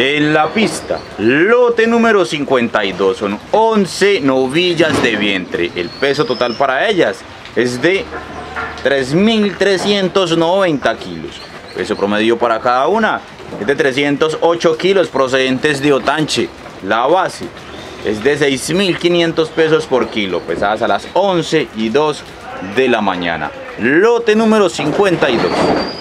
En la pista, lote número 52, son 11 novillas de vientre. El peso total para ellas es de 3.390 kilos. Peso promedio para cada una es de 308 kilos procedentes de Otanche. La base es de 6.500 pesos por kilo, pesadas a las 11 y 2 de la mañana. Lote número 52.